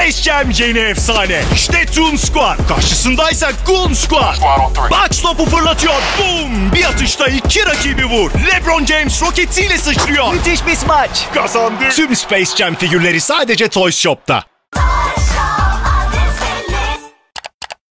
Space Jam yeni efsane. İşte Toon Squad. Karşısındaysa Goon Squad. Box topu fırlatıyor. Boom! Bir atışta iki rakibi vur. LeBron James roketiyle sıçrıyor. Müthiş bir smaç. Kazandı. Tüm Space Jam figürleri sadece Toys Shop'ta.